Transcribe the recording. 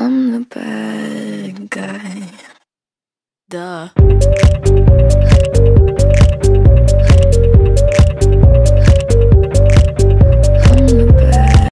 I'm the bad guy. Duh.